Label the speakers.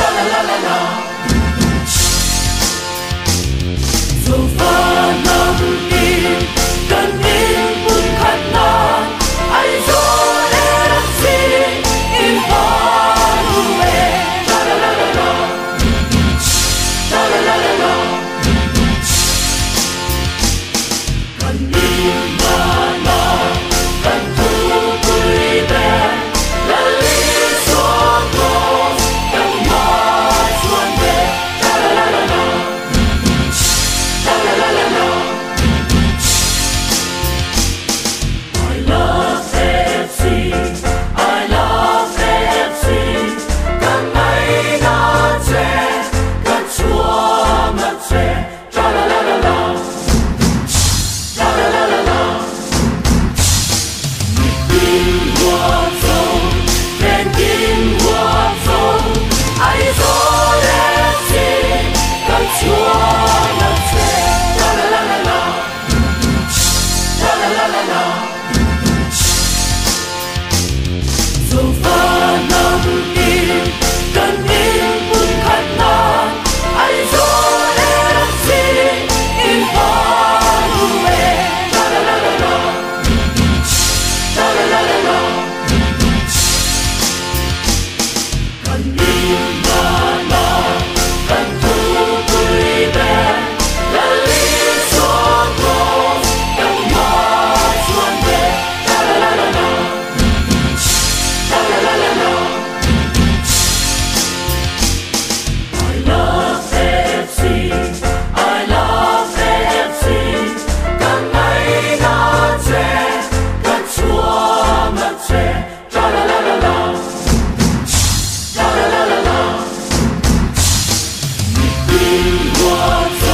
Speaker 1: la la la la so far. 跟我走。